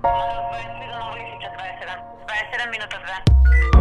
Para, para, para, para,